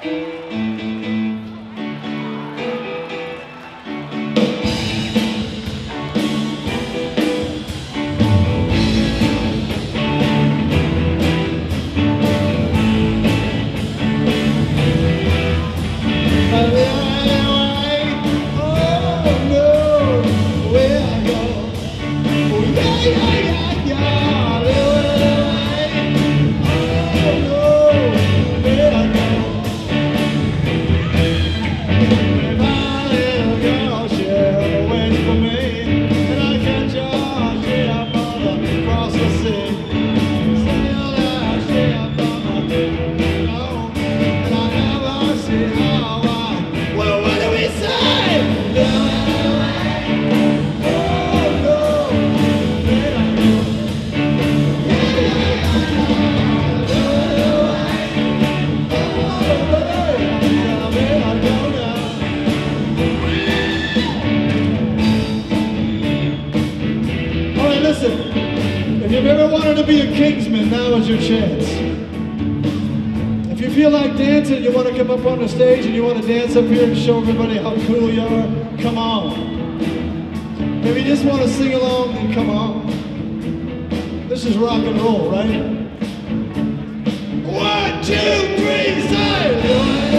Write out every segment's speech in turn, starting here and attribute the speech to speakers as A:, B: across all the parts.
A: Well, wanted to be a Kingsman, now is your chance. If you feel like dancing, you want to come up on the stage and you want to dance up here and show everybody how cool you are, come on. If you just want to sing along, then come on. This is rock and roll, right? One, two, three, say!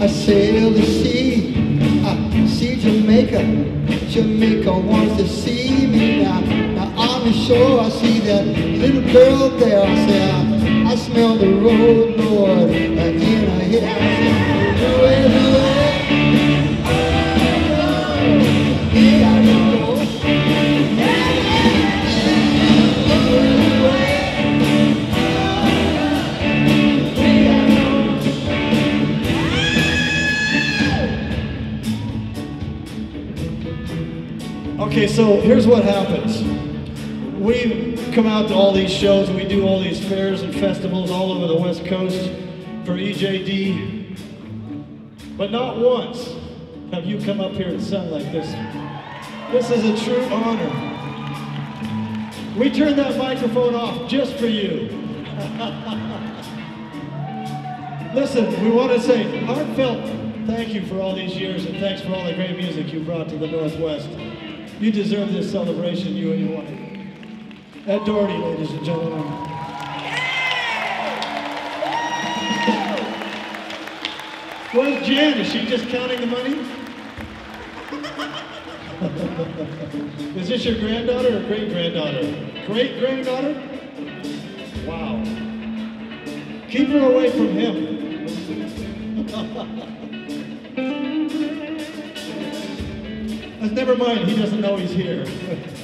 A: I
B: sail the sea. I see Jamaica, Jamaica wants to see me now. Now on the shore, I see that little girl there. I say, I, I smell the road, Lord, in her hair.
A: Okay, so here's what happens. We come out to all these shows and we do all these fairs and festivals all over the West Coast for EJD. But not once have you come up here and sung like this. This is a true honor. We turned that microphone off just for you. Listen, we want to say heartfelt thank you for all these years and thanks for all the great music you brought to the Northwest. You deserve this celebration, you and your wife. Ed Doherty, ladies and gentlemen. Where's Jen? Is she just counting the money? Is this your granddaughter or great granddaughter? Great granddaughter? Wow. Keep her away from him. never mind, he doesn't know he's here.